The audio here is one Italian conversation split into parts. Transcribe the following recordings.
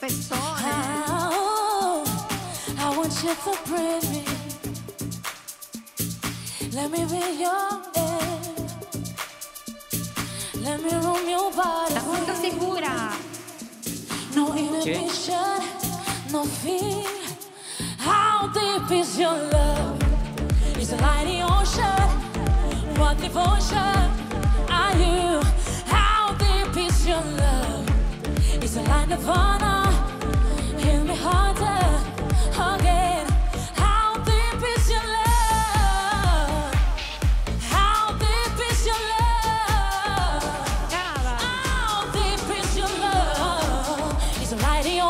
pezzone. Oh, I want you to breathe me. Let me be your air. Let me roam your body. La punta sicura. No inhibition, no fear. How deep is your love? It's a mighty ocean. What devotion are you? How deep is your love? It's a line of honor.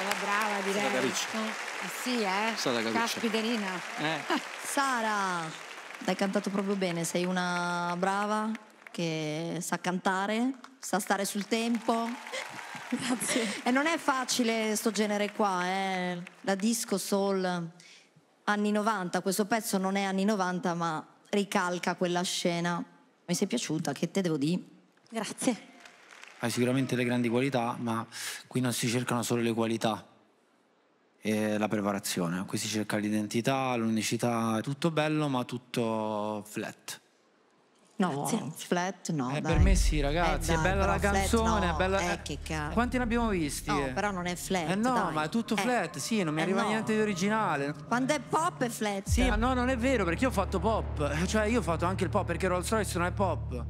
Stava brava, direi. Stata caruccia. Eh, sì, eh. Stata caruccia. Caspiterina. Eh. Sara, hai cantato proprio bene, sei una brava che sa cantare, sa stare sul tempo. Grazie. E non è facile sto genere qua, eh. La disco soul anni 90, questo pezzo non è anni 90 ma ricalca quella scena. Mi sei piaciuta, che te devo dire? Grazie. Hai sicuramente le grandi qualità, ma qui non si cercano solo le qualità e la preparazione. Qui si cerca l'identità, l'unicità, è tutto bello, ma tutto flat. No, flat no, Eh, dai. per me sì, ragazzi, Eh, è dai, bella però la canzone, no, è bella... Eh, che cazzo. Quanti ne abbiamo visti? No, però non è flat, Eh no, dai. ma è tutto Eh. flat, sì, non mi Eh arriva no. niente di originale. Quando è pop è flat. Sì, ma no, non è vero, perché io ho fatto pop. Eh, Cioè, io ho fatto anche il pop, perché Rolls Royce non è pop.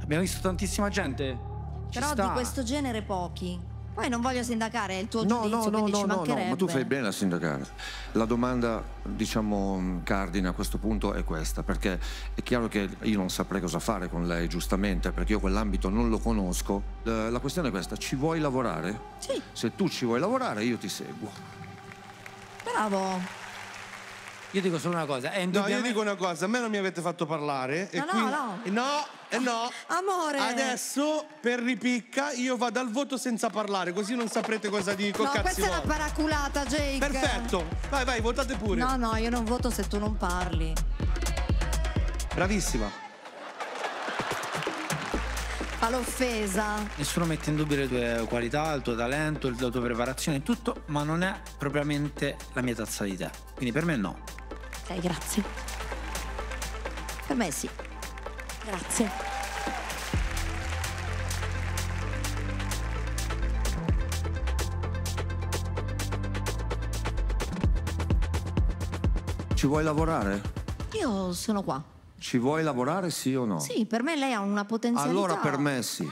Abbiamo visto tantissima gente. Ci Però sta. di questo genere pochi. Poi non voglio sindacare, è il tuo No, giudizio, no, no, no, no, ma tu fai bene a sindacare. La domanda, diciamo, cardine a questo punto è questa, perché è chiaro che io non saprei cosa fare con lei, giustamente, perché io quell'ambito non lo conosco. Eh, La questione è questa, ci vuoi lavorare? Sì. Se tu ci vuoi lavorare, io ti seguo. Bravo. Io dico solo una cosa, è No, io indubbiamente... dico una cosa, a me non mi avete fatto parlare. e No, no, quindi- no. no, e no. Amore. Adesso, per ripicca, io vado al voto senza parlare, così non saprete cosa dico. No, cazzi questa è una vuoi. paraculata, Jake. Perfetto. Vai, vai, votate pure. No, no, io non voto se tu non parli. Bravissima. Fa l'offesa. Nessuno mette in dubbio le tue qualità, il tuo talento, la tua preparazione, tutto, ma non è propriamente la mia tazza di tè. Quindi per me no. Ok, grazie. Per me sì. Grazie. Ci vuoi lavorare? Io sono qua. Ci vuoi lavorare, sì o no? Sì, per me lei ha una potenzialità. Allora per me sì.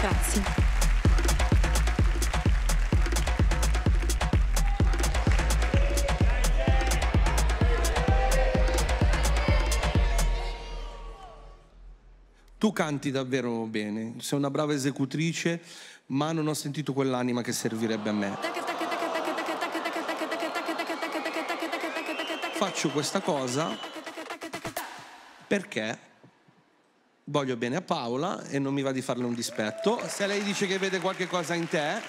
Grazie. Tu canti davvero bene, sei una brava esecutrice, ma non ho sentito quell'anima che servirebbe a me. Faccio questa cosa perché voglio bene a Paola e non mi va di farle un dispetto. Se lei dice che vede qualche cosa in te,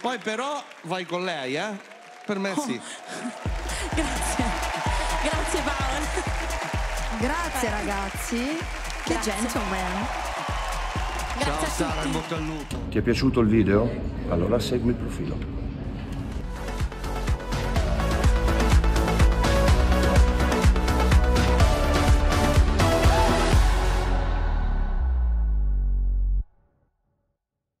poi però vai con lei, eh? Per me sì. Grazie. Grazie Paola. Grazie ragazzi. Che Grazie. gentleman. Grazie a tutti. bocca al lupo. Ti è piaciuto il video? Allora segui il profilo.